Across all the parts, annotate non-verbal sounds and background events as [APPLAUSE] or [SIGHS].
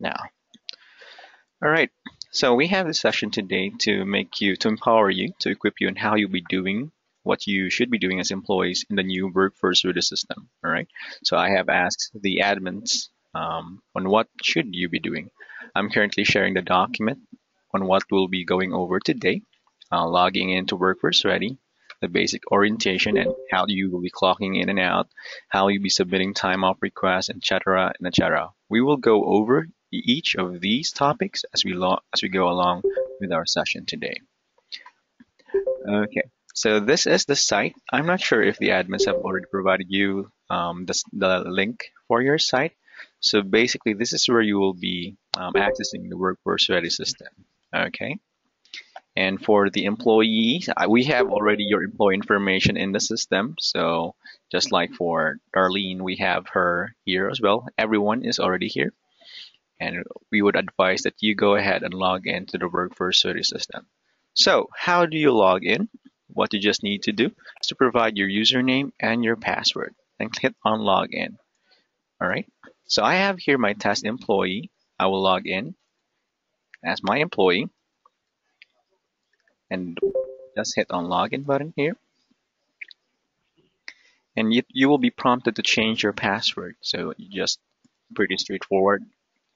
now. All right, so we have this session today to make you, to empower you, to equip you in how you'll be doing what you should be doing as employees in the new workforce Ready system. All right, so I have asked the admins um, on what should you be doing. I'm currently sharing the document on what we'll be going over today, uh, logging into Workforce Ready, the basic orientation and how you will be clocking in and out, how you'll be submitting time off requests, etc., and etc. We will go over each of these topics as we as we go along with our session today. Okay, so this is the site. I'm not sure if the admins have already provided you um, the, the link for your site. So basically, this is where you will be um, accessing the Workforce Ready system. Okay. And for the employees, we have already your employee information in the system. So just like for Darlene, we have her here as well. Everyone is already here. And we would advise that you go ahead and log into the Workforce Ready system. So how do you log in? What you just need to do is to provide your username and your password and click on login. All right. So I have here my test employee. I will log in as my employee and just hit on login button here and you, you will be prompted to change your password so just pretty straightforward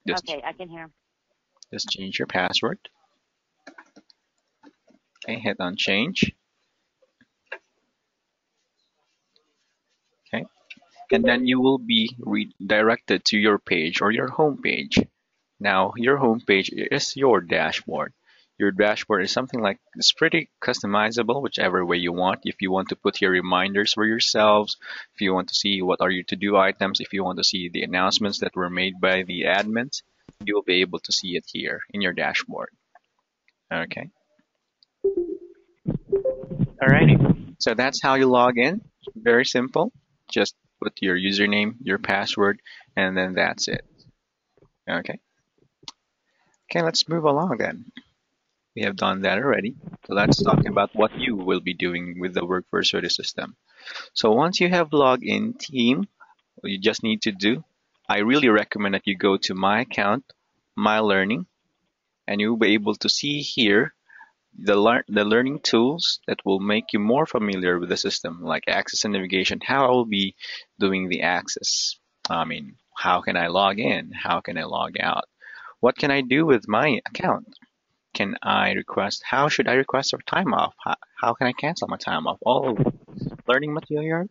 just okay I can hear just change your password. Okay hit on change. Okay. And then you will be redirected to your page or your home page. Now, your home page is your dashboard. Your dashboard is something like it's pretty customizable, whichever way you want. If you want to put your reminders for yourselves, if you want to see what are your to-do items, if you want to see the announcements that were made by the admins, you will be able to see it here in your dashboard. Okay. Alrighty. So that's how you log in. Very simple. Just put your username, your password, and then that's it. Okay. Okay, let's move along then. We have done that already. So let's talk about what you will be doing with the Workforce Ready system. So once you have logged in team, you just need to do, I really recommend that you go to my account, my learning, and you'll be able to see here the, lear the learning tools that will make you more familiar with the system, like access and navigation, how I will be doing the access. I mean, how can I log in? How can I log out? What can I do with my account? Can I request, how should I request a time off? How, how can I cancel my time off? All learning materials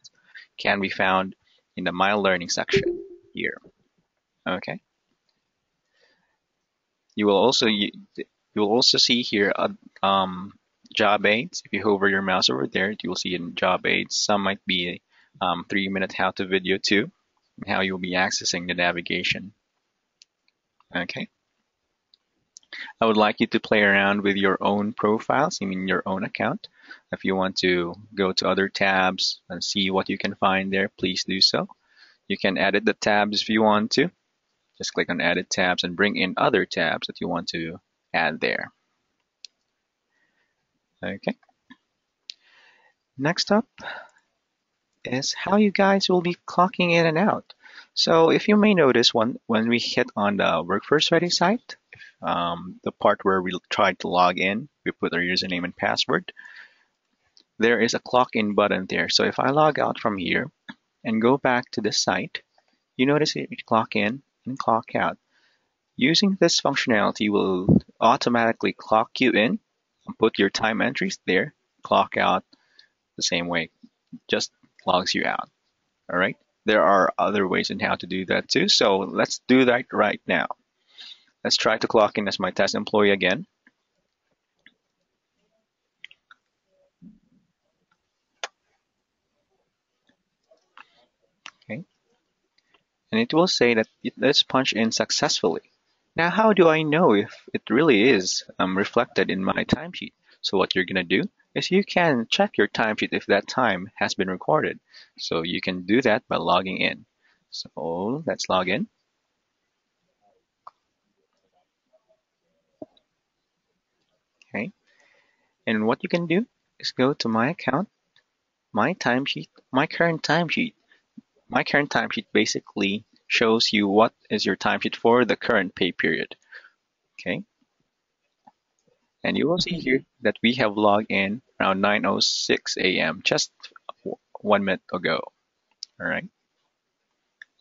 can be found in the My Learning section here. Okay. You will also you, will also see here uh, um, job aids. If you hover your mouse over there, you will see in job aids. Some might be um, three minute how to video too, how you'll be accessing the navigation. Okay. I would like you to play around with your own profiles, I mean your own account. If you want to go to other tabs and see what you can find there, please do so. You can edit the tabs if you want to. Just click on edit tabs and bring in other tabs that you want to add there. Okay. Next up is how you guys will be clocking in and out. So if you may notice when, when we hit on the Workforce Ready site, um, the part where we tried to log in, we put our username and password. There is a clock in button there. So if I log out from here and go back to the site, you notice it clock in and clock out. Using this functionality will automatically clock you in, and put your time entries there, clock out the same way, just logs you out. All right. There are other ways in how to do that too. So let's do that right now. Let's try to clock in as my test employee again. Okay. And it will say that let's punch in successfully. Now, how do I know if it really is um, reflected in my timesheet? So what you're going to do is you can check your timesheet if that time has been recorded. So you can do that by logging in. So let's log in. Okay. And what you can do is go to my account, my timesheet, my current timesheet. My current timesheet basically shows you what is your timesheet for the current pay period. Okay. And you will see here that we have logged in around 9.06 a.m. just one minute ago. All right.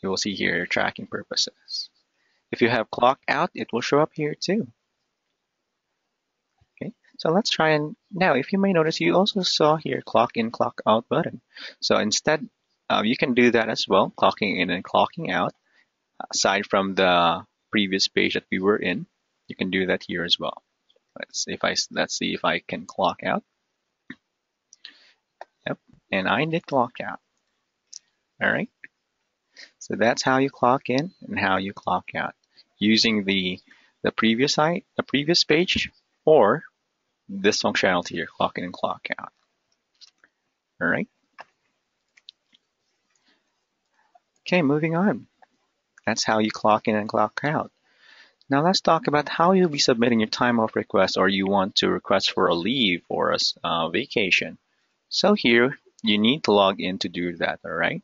You will see here tracking purposes. If you have clock out, it will show up here too. So let's try and now if you may notice, you also saw here clock in, clock out button. So instead, uh, you can do that as well, clocking in and clocking out. Aside from the previous page that we were in, you can do that here as well. Let's see if I let's see if I can clock out. Yep, and I did clock out. All right. So that's how you clock in and how you clock out using the the previous site, the previous page, or this functionality here, clock in and clock out. All right. Okay, moving on. That's how you clock in and clock out. Now let's talk about how you'll be submitting your time off request or you want to request for a leave or a uh, vacation. So here, you need to log in to do that, all right?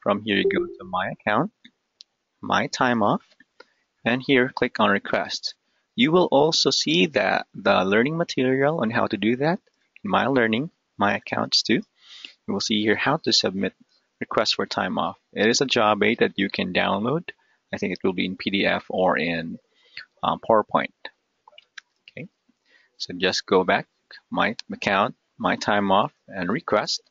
From here, you go to My Account, My Time Off, and here click on Request. You will also see that the learning material on how to do that in My Learning, My Accounts too. You will see here how to submit request for time off. It is a job aid that you can download. I think it will be in PDF or in um, PowerPoint. Okay, so just go back, my account, my time off, and request.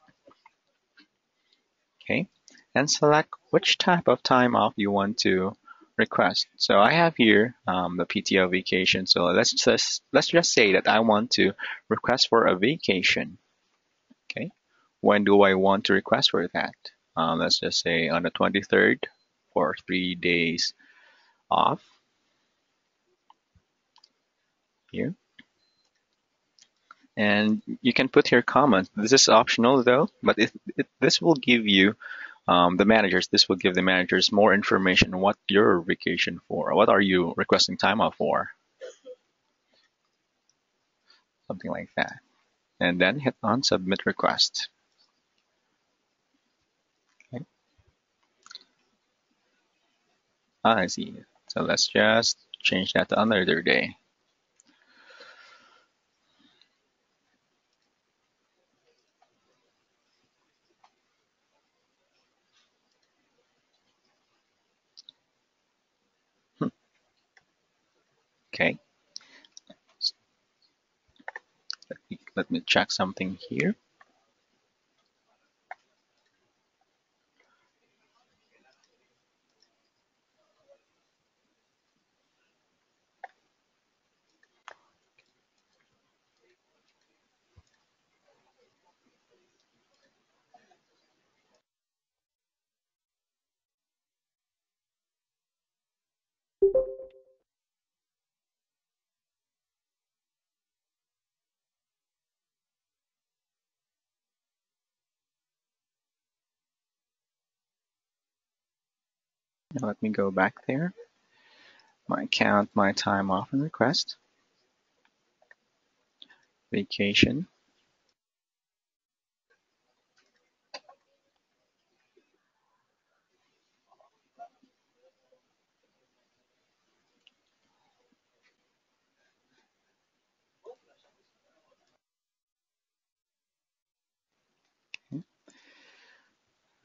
Okay, and select which type of time off you want to request. So I have here um, the PTO vacation. So let's just let's just say that I want to request for a vacation. Okay, when do I want to request for that? Um, let's just say on the 23rd for three days off. Here. And you can put here comments. This is optional though, but it, it, this will give you um, the managers, this will give the managers more information on what your vacation for. What are you requesting time off for? Something like that. And then hit on submit request. Okay. Ah, I see. So let's just change that to another day. Okay. Let me, let me check something here. Let me go back there. My account, my time off and request. Vacation.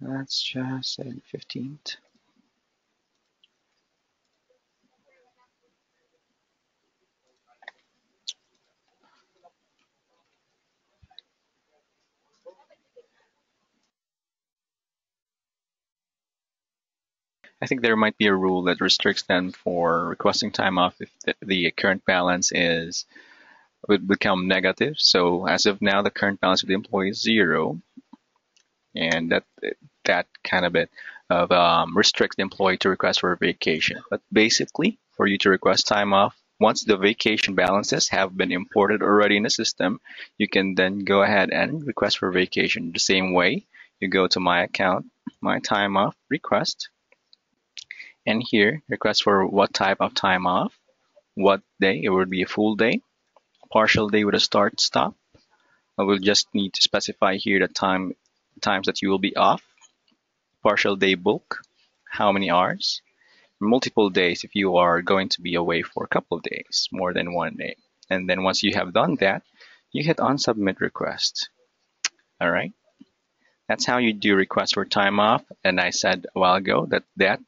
Let's just say 15th. I think there might be a rule that restricts them for requesting time off if the, the current balance is would become negative. So as of now, the current balance of the employee is zero, and that that kind of bit of um, restricts the employee to request for a vacation. But basically, for you to request time off, once the vacation balances have been imported already in the system, you can then go ahead and request for vacation. The same way, you go to my account, my time off request, and here, request for what type of time off, what day, it would be a full day, partial day with a start stop. I will just need to specify here the time times that you will be off, partial day bulk, how many hours, multiple days if you are going to be away for a couple of days, more than one day. And then once you have done that, you hit on submit request. All right. That's how you do request for time off. And I said a while ago that that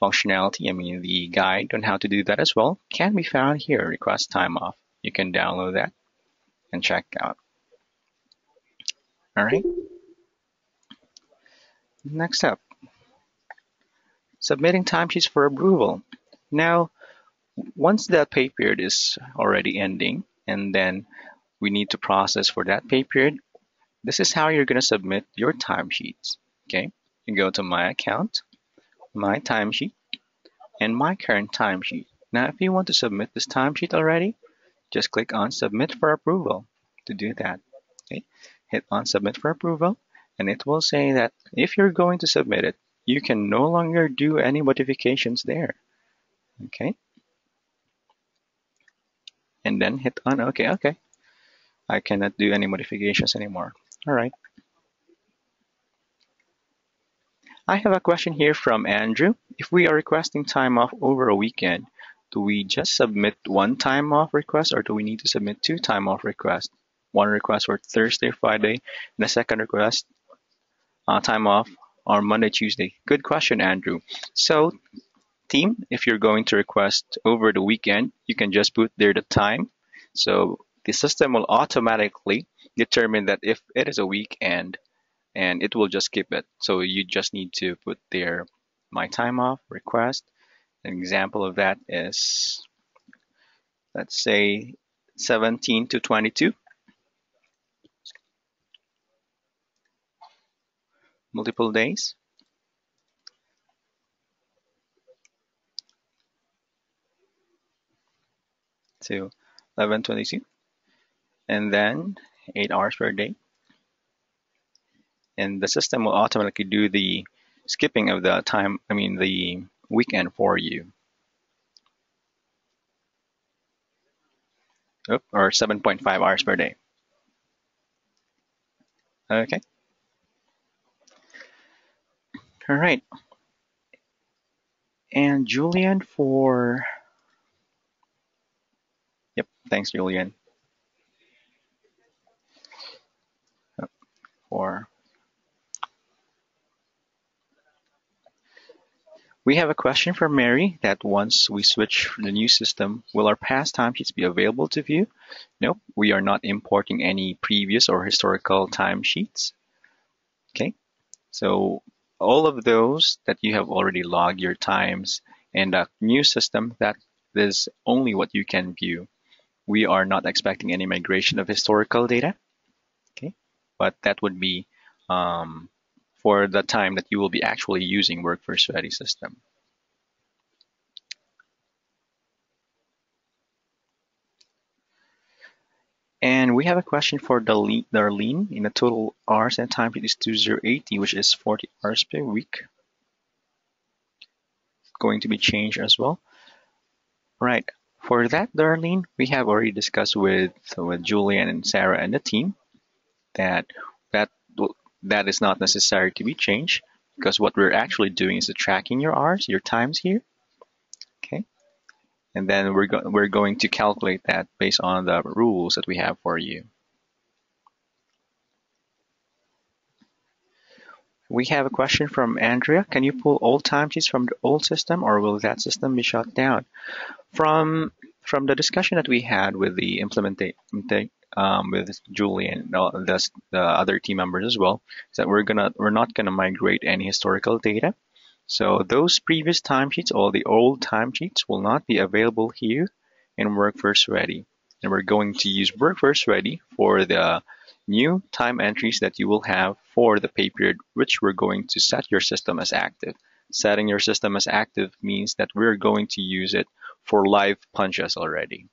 functionality, I mean the guide on how to do that as well, can be found here, request time off. You can download that and check out. All right. Next up, submitting timesheets for approval. Now, once that pay period is already ending, and then we need to process for that pay period, this is how you're going to submit your timesheets. Okay, you go to my account, my timesheet, and my current timesheet. Now, if you want to submit this timesheet already, just click on Submit for Approval to do that. Okay, hit on Submit for Approval, and it will say that if you're going to submit it, you can no longer do any modifications there. Okay, and then hit on OK. Okay, I cannot do any modifications anymore. All right. I have a question here from Andrew. If we are requesting time off over a weekend, do we just submit one time off request or do we need to submit two time off requests? One request for Thursday, Friday, and a second request uh, time off on Monday, Tuesday. Good question, Andrew. So, team, if you're going to request over the weekend, you can just put there the time. So the system will automatically determine that if it is a weekend and it will just skip it. So you just need to put there my time off request. An example of that is, let's say 17 to 22. Multiple days. To 1122 and then 8 hours per day. And the system will automatically do the skipping of the time, I mean the weekend for you. Oop, or 7.5 hours per day. Okay. All right. And Julian for, yep, thanks Julian. or We have a question from Mary that once we switch the new system, will our past timesheets be available to view? Nope, we are not importing any previous or historical timesheets. Okay, so all of those that you have already logged your times in the new system, that is only what you can view. We are not expecting any migration of historical data okay, but that would be um, for the time that you will be actually using WorkForce Ready system. And we have a question for Darlene. In the total hours and time, it is 2080, which is 40 hours per week. It's going to be changed as well. Right. For that, Darlene, we have already discussed with, with Julian and Sarah and the team that that is not necessary to be changed because what we're actually doing is tracking your hours, your times here. Okay. And then we're, go we're going to calculate that based on the rules that we have for you. We have a question from Andrea. Can you pull old timesheets from the old system or will that system be shut down? From from the discussion that we had with the implementation um, with Julie and the, the other team members as well, is that we're gonna we're not gonna migrate any historical data. So those previous timesheets, all the old timesheets, will not be available here in WorkForce Ready. And we're going to use WorkForce Ready for the new time entries that you will have for the pay period, which we're going to set your system as active. Setting your system as active means that we're going to use it for live punches already.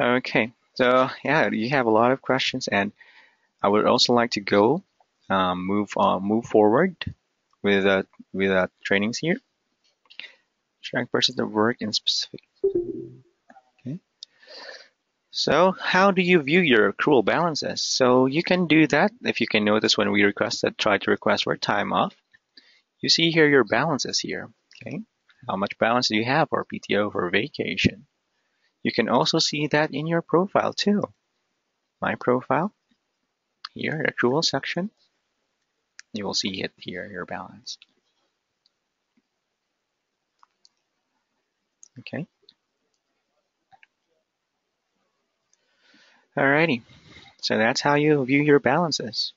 Okay, so yeah, you have a lot of questions, and I would also like to go um, move move forward with uh, with uh, trainings here. Track persons that work in specific. Okay. So how do you view your accrual balances? So you can do that if you can notice when we requested, try to request for time off. You see here your balances here, okay? How much balance do you have for PTO for vacation? You can also see that in your profile too. My profile, here, accrual section, you will see it here, your balance. Okay. Alrighty, so that's how you view your balances.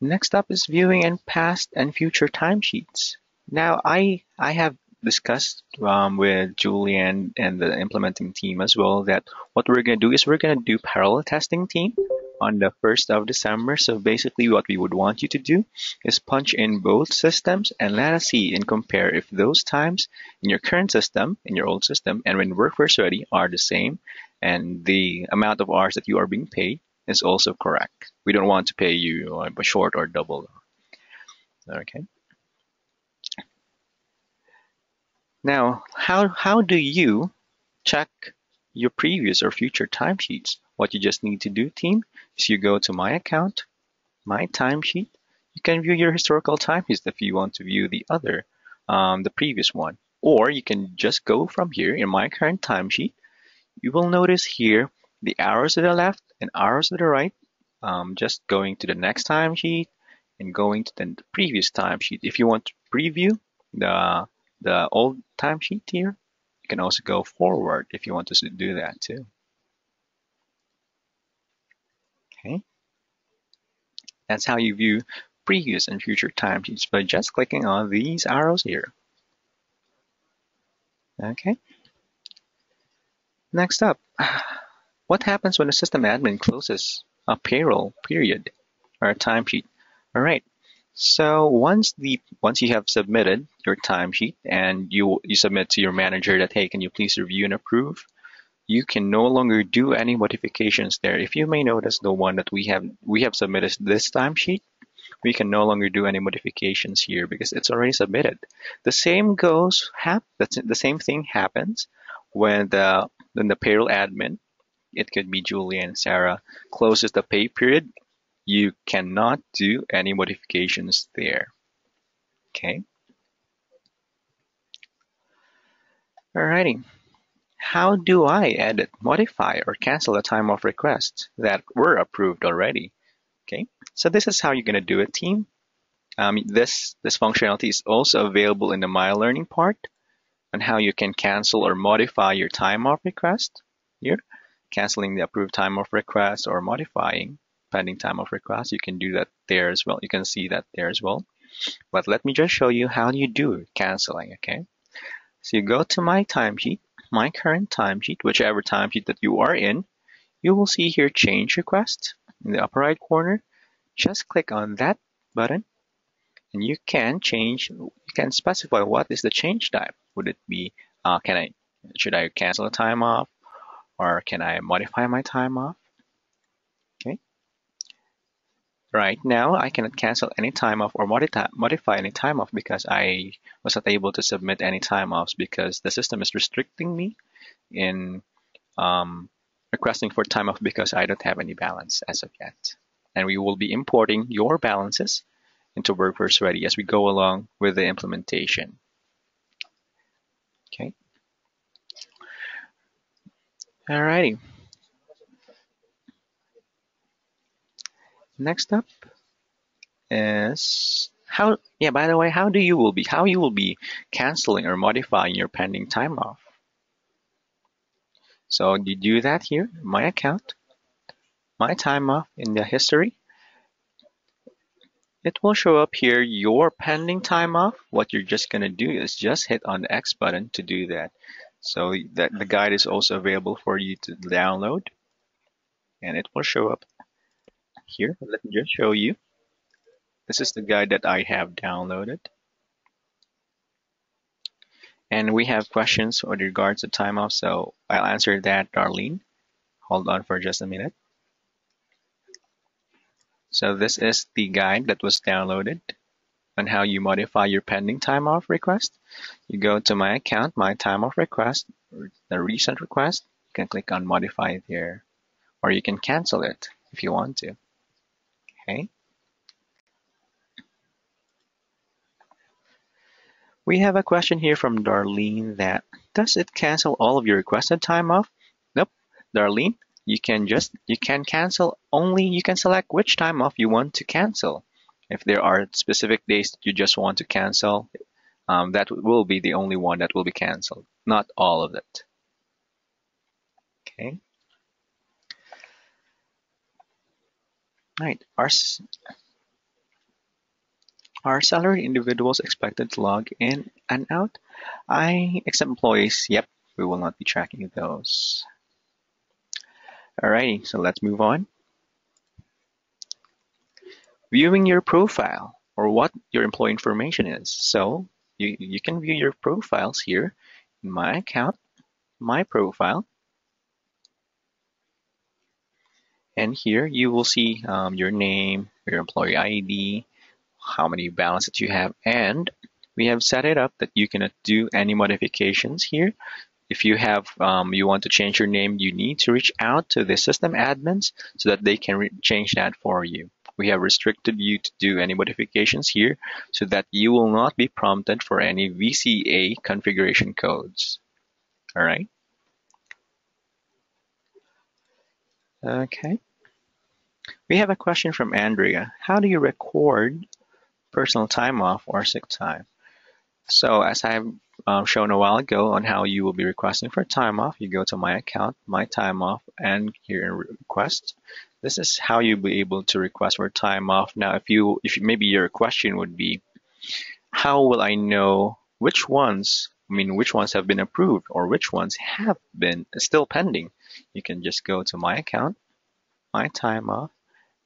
Next up is viewing and past and future timesheets. Now, I I have discussed um, with Julian and the implementing team as well that what we're going to do is we're going to do parallel testing team on the 1st of December. So basically what we would want you to do is punch in both systems and let us see and compare if those times in your current system, in your old system, and when work WorkForce Ready are the same and the amount of hours that you are being paid is also correct. We don't want to pay you a short or double. Okay. Now, how, how do you check your previous or future timesheets? What you just need to do, team, is you go to My Account, My Timesheet. You can view your historical timesheets if you want to view the other, um, the previous one. Or you can just go from here in My Current Timesheet. You will notice here the arrows to the left and arrows to the right. Um, just going to the next timesheet and going to the previous timesheet. If you want to preview the the old timesheet here. You can also go forward if you want to do that too. Okay. That's how you view previous and future timesheets by just clicking on these arrows here. Okay. Next up, [SIGHS] what happens when a system admin closes a payroll period or a timesheet? All right, so once the once you have submitted your timesheet and you you submit to your manager that hey can you please review and approve, you can no longer do any modifications there. If you may notice the one that we have we have submitted this timesheet, we can no longer do any modifications here because it's already submitted. The same goes hap the same thing happens when the when the payroll admin, it could be Julia and Sarah, closes the pay period you cannot do any modifications there. Okay. Alrighty. How do I edit, modify, or cancel a time off request that were approved already? Okay, so this is how you're going to do it, team. Um, this, this functionality is also available in the My Learning part on how you can cancel or modify your time off request here, canceling the approved time off request or modifying pending time of request. You can do that there as well. You can see that there as well. But let me just show you how you do canceling, okay? So you go to my timesheet, my current timesheet, whichever timesheet that you are in, you will see here change request in the upper right corner. Just click on that button and you can change, you can specify what is the change type. Would it be, uh, can I, should I cancel a time off or can I modify my time off? Right now, I cannot cancel any time off or modify any time off because I was not able to submit any time offs because the system is restricting me in um, requesting for time off because I don't have any balance as of yet. And we will be importing your balances into WorkForce Ready as we go along with the implementation. Okay. Alrighty. Next up is how yeah by the way how do you will be how you will be canceling or modifying your pending time off? So you do that here my account my time off in the history. It will show up here your pending time off. What you're just going to do is just hit on the X button to do that. So that the guide is also available for you to download and it will show up here. Let me just show you. This is the guide that I have downloaded. And we have questions with regards to time off, so I'll answer that, Darlene. Hold on for just a minute. So this is the guide that was downloaded on how you modify your pending time off request. You go to my account, my time off request, the recent request, You can click on modify there, or you can cancel it if you want to. Okay. We have a question here from Darlene that does it cancel all of your requested time off? Nope, Darlene, you can just you can cancel only you can select which time off you want to cancel. If there are specific days that you just want to cancel, um, that will be the only one that will be canceled, not all of it. Okay. Right. Our are salaried individuals expected to log in and out? I accept employees. Yep, we will not be tracking those. Alrighty, so let's move on. Viewing your profile or what your employee information is. So you, you can view your profiles here my account, my profile. And here you will see um, your name, your employee ID, how many balances you have, and we have set it up that you cannot do any modifications here. If you have um, you want to change your name, you need to reach out to the system admins so that they can change that for you. We have restricted you to do any modifications here so that you will not be prompted for any VCA configuration codes. All right. Okay. We have a question from Andrea. How do you record personal time off or sick time. So as I've um, shown a while ago on how you will be requesting for time off, you go to my account, my time off, and here in request. This is how you'll be able to request for time off. Now, if you, if maybe your question would be, how will I know which ones, I mean, which ones have been approved or which ones have been still pending? You can just go to my account, my time off,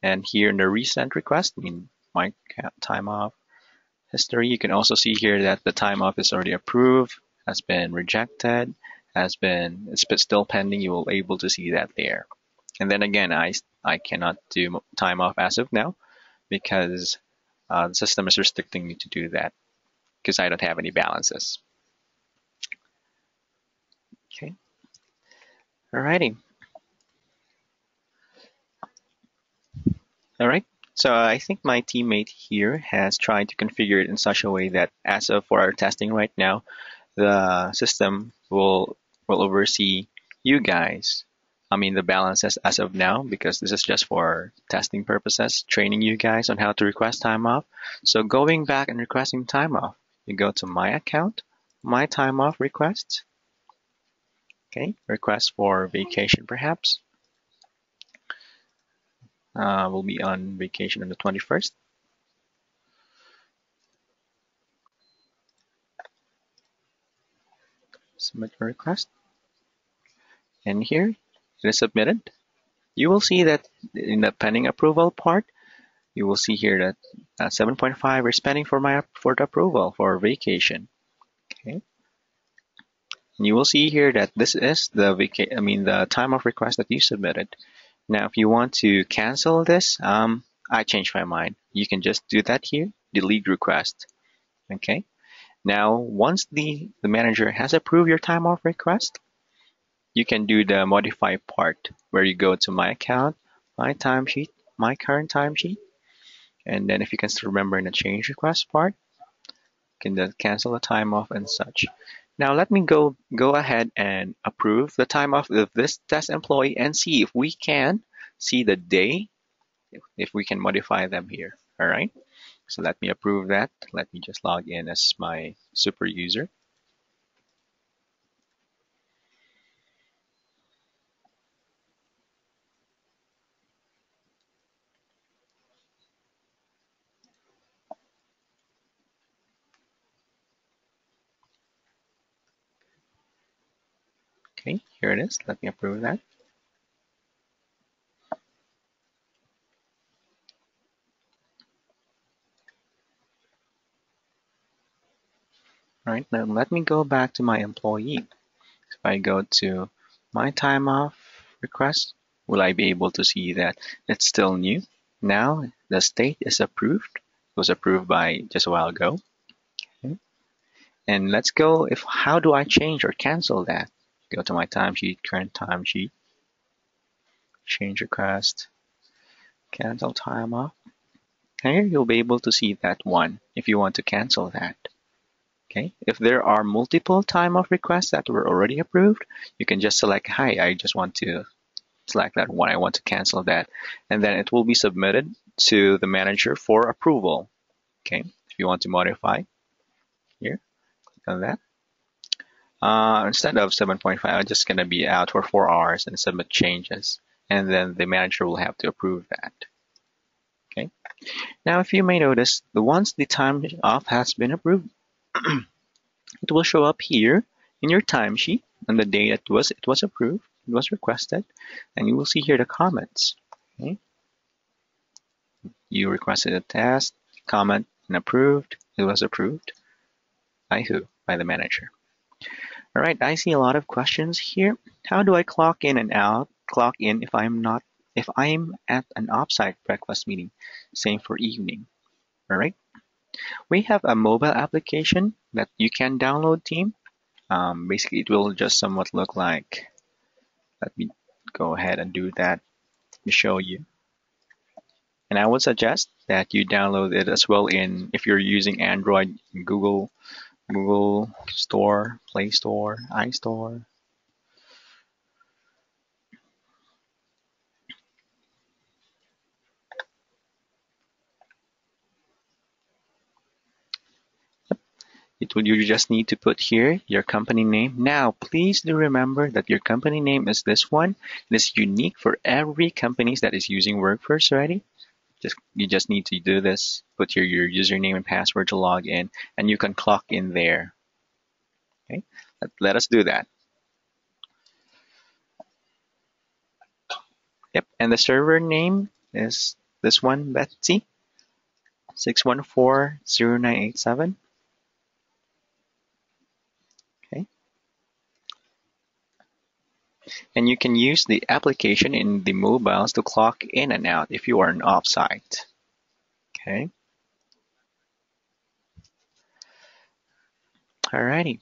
and here in the recent request, I mean, my time off history. You can also see here that the time off is already approved, has been rejected, has been it's still pending. You will able to see that there. And then again, I I cannot do time off as of now because uh, the system is restricting me to do that because I don't have any balances. Okay. Alrighty. All right. So I think my teammate here has tried to configure it in such a way that as of for our testing right now, the system will will oversee you guys. I mean the balances as of now because this is just for testing purposes, training you guys on how to request time off. So going back and requesting time off, you go to my account, my time off requests. Okay, request for vacation perhaps uh, will be on vacation on the 21st. Submit your request. And here it is submitted. You will see that in the pending approval part, you will see here that uh, 7.5 is pending for my for the approval for vacation. Okay. And you will see here that this is the vaca I mean the time of request that you submitted. Now, if you want to cancel this, um, I changed my mind. You can just do that here, delete request. Okay. Now, once the, the manager has approved your time off request, you can do the modify part where you go to my account, my timesheet, my current timesheet, and then if you can still remember in the change request part, you can then cancel the time off and such. Now let me go, go ahead and approve the time off of this test employee and see if we can see the day, if we can modify them here. All right. So let me approve that. Let me just log in as my super user. Okay, here it is. Let me approve that. All right, now let me go back to my employee. If I go to my time off request, will I be able to see that it's still new? Now the state is approved. It was approved by just a while ago. Okay. And let's go if how do I change or cancel that? Go to my timesheet, current timesheet, change request, cancel time off. Here you'll be able to see that one if you want to cancel that. Okay, if there are multiple time off requests that were already approved, you can just select, hi, I just want to select that one, I want to cancel that, and then it will be submitted to the manager for approval. Okay, if you want to modify, here, click on that. Uh, instead of 7.5, I'm just going to be out for 4 hours and submit changes, and then the manager will have to approve that. Okay. Now, if you may notice, the once the time off has been approved, [CLEARS THROAT] it will show up here in your timesheet on the day it was it was approved, it was requested, and you will see here the comments. Okay. You requested a test, comment, and approved. It was approved. By who? By the manager. All right, I see a lot of questions here. How do I clock in and out? Clock in if I'm not if I'm at an offsite breakfast meeting. Same for evening. All right. We have a mobile application that you can download team. Um, basically, it will just somewhat look like, let me go ahead and do that to show you. And I would suggest that you download it as well in, if you're using Android, Google, Google Store, Play Store, iStore, It would you just need to put here your company name. Now, please do remember that your company name is this one. It is unique for every companies that is using Workforce Ready. Just you just need to do this. Put your, your username and password to log in, and you can clock in there. Okay, let, let us do that. Yep, and the server name is this one, Betsy. 614-0987. And you can use the application in the mobiles to clock in and out if you are an offsite. Okay. Alrighty.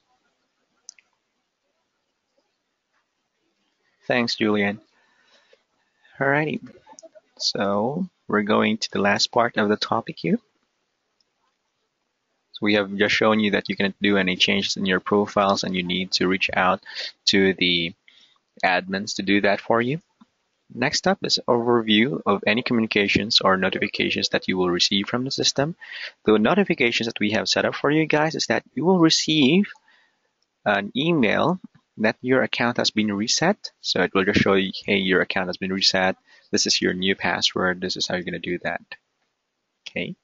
Thanks, Julian. Alrighty. So we're going to the last part of the topic here. So we have just shown you that you can do any changes in your profiles and you need to reach out to the admins to do that for you. Next up is overview of any communications or notifications that you will receive from the system. The notifications that we have set up for you guys is that you will receive an email that your account has been reset. So it will just show you, hey, your account has been reset. This is your new password. This is how you're going to do that. Okay.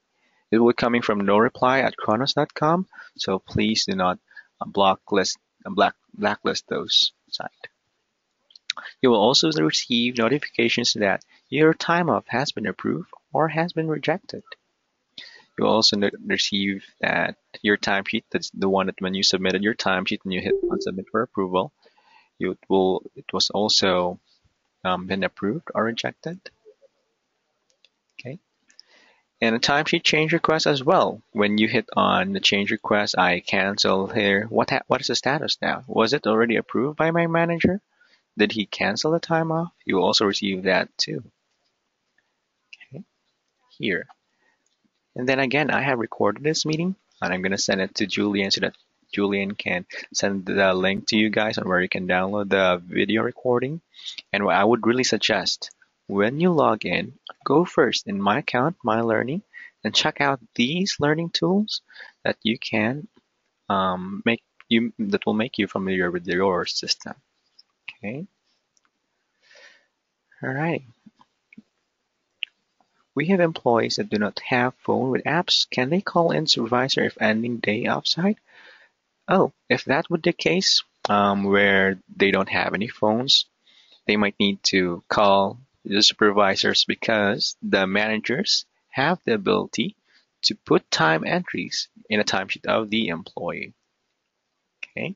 It will coming from no reply at kronos.com. So please do not blacklist, black, blacklist those sites. You will also receive notifications that your time off has been approved or has been rejected. You will also receive that your timesheet, that's the one that when you submitted your timesheet and you hit on submit for approval, it will it was also um, been approved or rejected. Okay. And a timesheet change request as well. When you hit on the change request, I cancel here. What what is the status now? Was it already approved by my manager? Did he cancel the time off? You also receive that too. Okay, here. And then again, I have recorded this meeting and I'm going to send it to Julian so that Julian can send the link to you guys on where you can download the video recording. And what I would really suggest when you log in, go first in my account, My Learning, and check out these learning tools that you can um, make you that will make you familiar with your system. Okay. All right. We have employees that do not have phone with apps. Can they call in supervisor if ending day offsite? Oh, if that would the case, um, where they don't have any phones, they might need to call the supervisors because the managers have the ability to put time entries in a timesheet of the employee. Okay.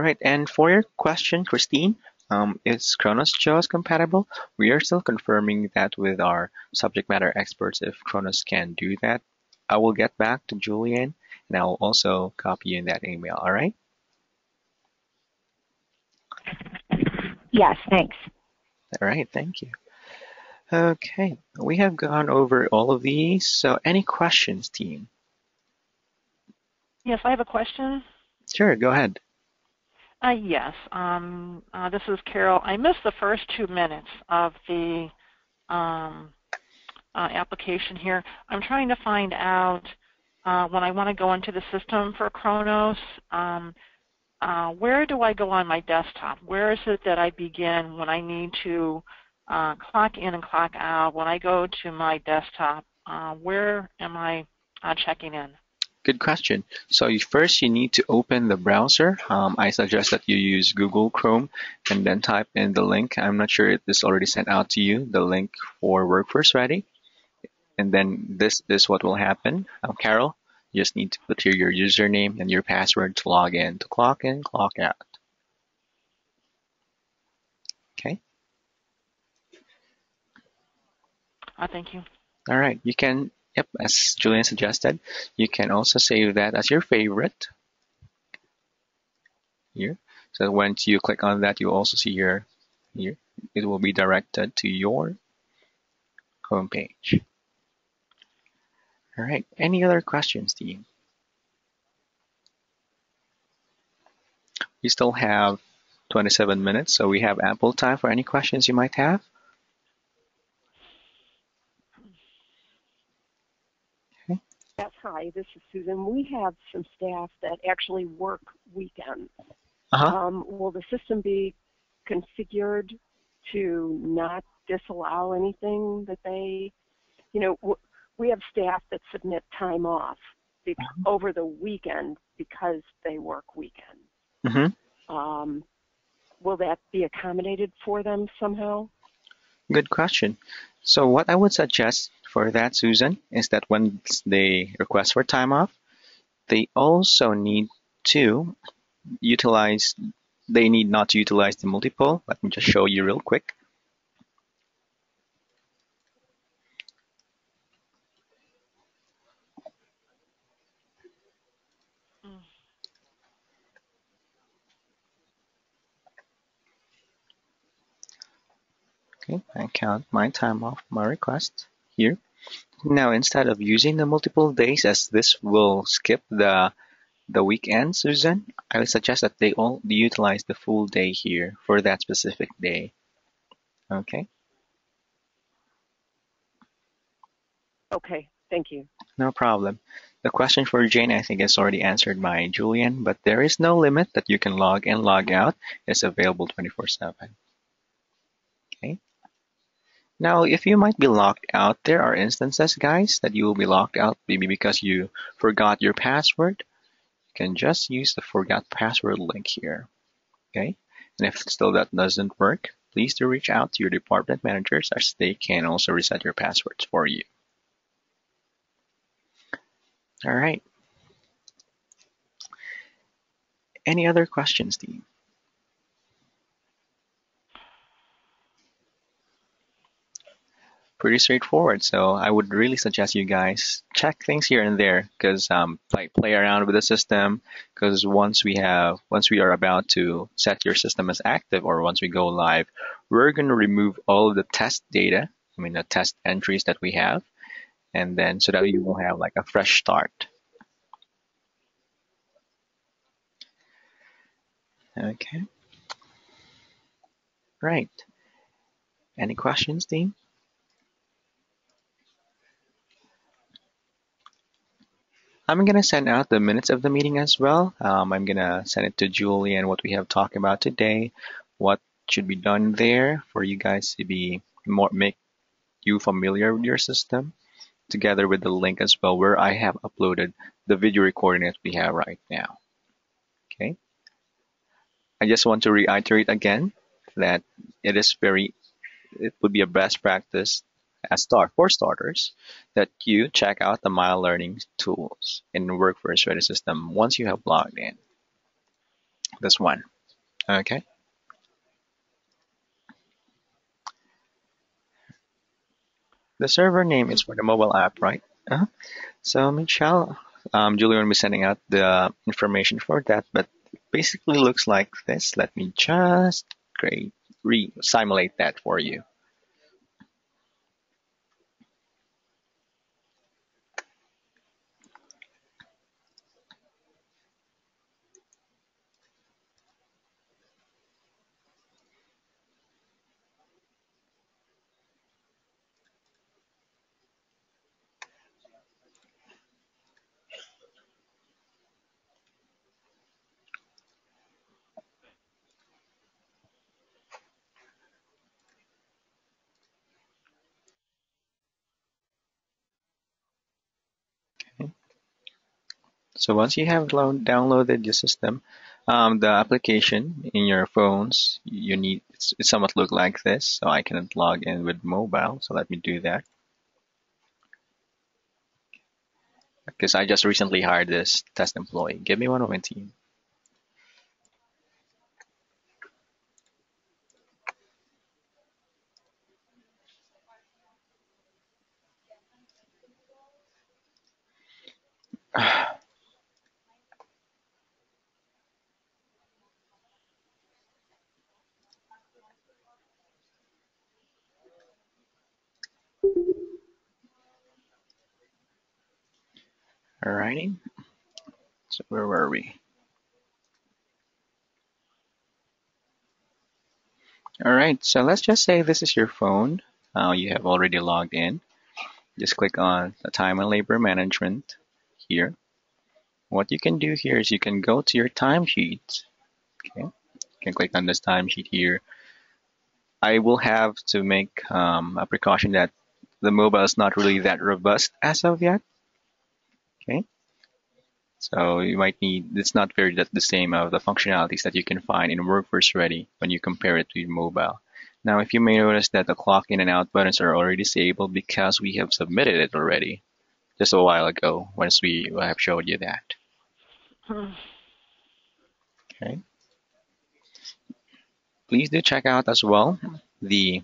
Right, and for your question, Christine, Um, is Kronos JAWS compatible? We are still confirming that with our subject matter experts if Kronos can do that. I will get back to Julian and I will also copy you in that email, all right? Yes, thanks. All right, thank you. Okay, we have gone over all of these. So any questions, team? Yes, I have a question. Sure, go ahead. Uh, yes, um, uh, this is Carol. I missed the first two minutes of the um, uh, application here. I'm trying to find out uh, when I want to go into the system for Kronos, um, uh, where do I go on my desktop? Where is it that I begin when I need to uh, clock in and clock out? When I go to my desktop, where am I checking in? Good question. So you, first you need to open the browser. Um, I suggest that you use Google Chrome and then type in the link. I'm not sure if this already sent out to you, the link for Workforce Ready. And then this is what will happen. Um, Carol, you just need to put here your username and your password to log in, to clock in, clock out. Okay. Uh, thank you. All right. You can Yep, as Julian suggested, you can also save that as your favorite here. So once you click on that, you also see here, here, it will be directed to your home page. All right, any other questions, team? We still have 27 minutes, so we have ample time for any questions you might have. Hi, this is Susan. We have some staff that actually work weekends. Uh-huh. Um, will the system be configured to not disallow anything that they, you know, w- we have staff that submit time off be- Mhm. over the weekend because they work weekends. Mm-hmm. Um, will that be accommodated for them somehow? Good question. So what I would suggest for that, Susan, is that when they request for time off, they also need to utilize, they need not to utilize the multiple. Let me just show you real quick. Okay, I count my time off my request here. Now, instead of using the multiple days, as this will skip the the weekend, Susan, I would suggest that they all utilize the full day here for that specific day. Okay, Okay, thank you. no problem. The question for Jane, I think, is already answered by Julian, but there is no limit that you can log in, log out. It's available 24/7. Okay. Now, if you might be locked out, there are instances, guys, that you will be locked out maybe because you forgot your password. You can just use the forgot password link here. Okay. And if still that doesn't work, please do reach out to your department managers as they can also reset your passwords for you. All right. Any other questions, team? Pretty straightforward. So I would really suggest you guys check things here and there because um, like play around with the system. Because once we have, once we are about to set your system as active, or once we go live, we're going to remove all of the test data. I mean the test entries that we have, and then so that you will have like a fresh start. Okay. Right. Any questions, team? I'm gonna send out the minutes of the meeting as well. Um, I'm gonna send it to Julie and what we have talked about today, what should be done there for you guys to be more make you familiar with your system, together with the link as well where I have uploaded the video recording that we have right now. Okay. I just want to reiterate again that it is very, it would be a best practice as start for starters that you check out the my learning tools in workforce ready system once you have logged in. This one. Okay. The server name is for the mobile app right? Uh -huh. so Michelle um, Julie will be sending out the information for that but basically looks like this. Let me just create re simulate that for you. So once you have downloaded the system, um, the application in your phones, you need it somewhat look like this. So I cannot log in with mobile. So let me do that. Because I just recently hired this test employee. Give me one moment, team. Alrighty. So where were we? Alright, so let's just say this is your phone. Uh, you have already logged in. Just click on the time and labor management here. What you can do here is you can go to your timesheet. Okay, you can click on this timesheet here. I will have to make um, a precaution that the mobile is not really that robust as of yet. Okay. So you might need, it's not very the same of the functionalities that you can find in WorkForce Ready when you compare it to your mobile. Now, if you may notice that the clock in and out buttons are already disabled because we have submitted it already just a while ago once we have showed you that. Okay. Please do check out as well the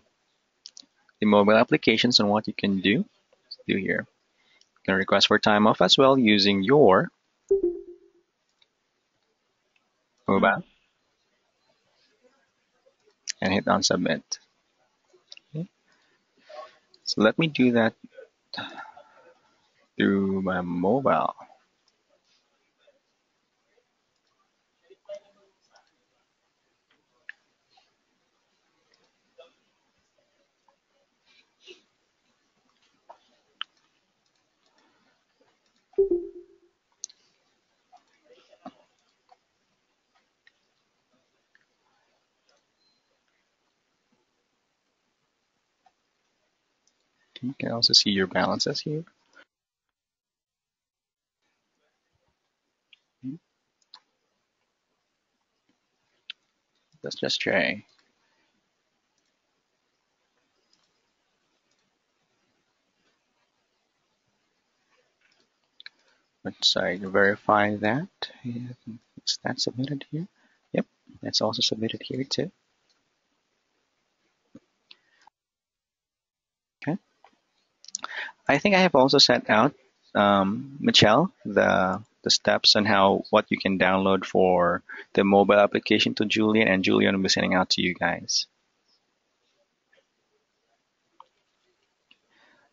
the mobile applications and what you can do. do here You can request for time off as well using your mobile and hit on submit. Okay. So let me do that through my mobile. You can also see your balances here. That's just J. Let's I verify that. Is that submitted here? Yep, that's also submitted here too. I think I have also sent out, um, Michelle, the the steps and how what you can download for the mobile application to Julian, and Julian will be sending out to you guys.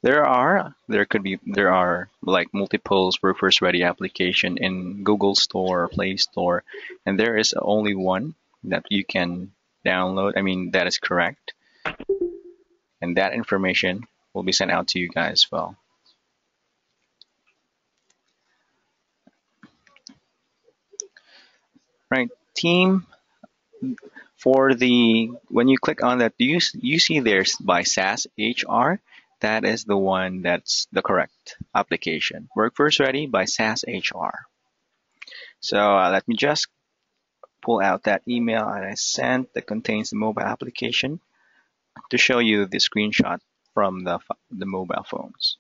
There are there could be there are like multiples WorkForce Ready application in Google Store or Play Store, and there is only one that you can download. I mean that is correct, and that information will be sent out to you guys as well. Right, team. For the when you click on that, do you you see there's by SAS HR? That is the one that's the correct application. WorkForce Ready by SaaShr. So uh, let me just pull out that email that I sent that contains the mobile application to show you the screenshot from the, the mobile phones.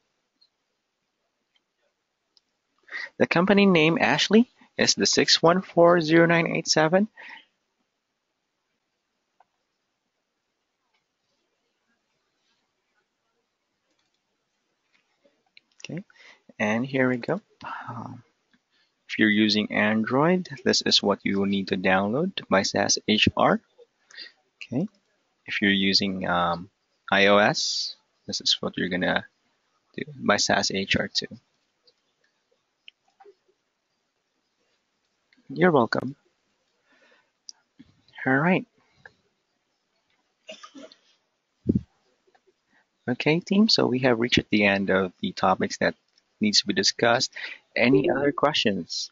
The company name Ashley is the 6140987 Okay, and here we go. Um, if you're using Android, this is what you will need to download by SAS HR. Okay, if you're using um, iOS, this is what you're gonna do by SaaShr too. You're welcome. All right. Okay, team. So we have reached the end of the topics that needs to be discussed. Any other questions?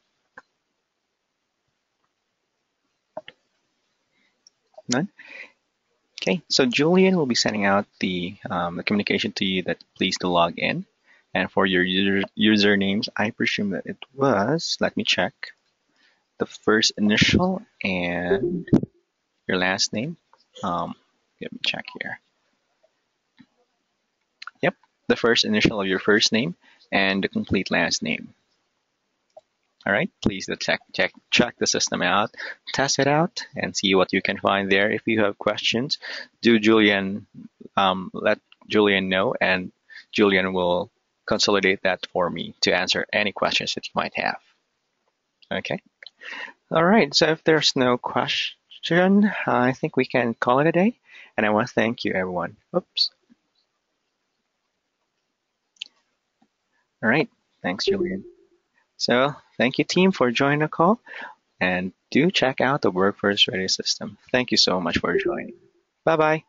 None? Okay, so Julian will be sending out the, um, the communication to you that please to log in. And for your user, usernames, I presume that it was, let me check, the first initial and your last name. Um, let me check here. Yep, the first initial of your first name and the complete last name. All right, please check, check, check the system out, test it out, and see what you can find there. If you have questions, do Julian, um, let Julian know, and Julian will consolidate that for me to answer any questions that you might have. Okay. All right. So if there's no question, I think we can call it a day. And I want to thank you, everyone. Oops. All right. Thanks, Julian. So thank you, team, for joining the call. And do check out the Workforce Ready system. Thank you so much for joining. Bye bye.